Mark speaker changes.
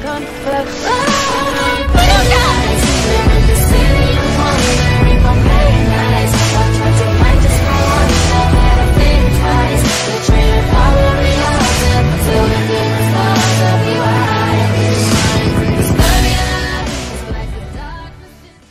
Speaker 1: confess.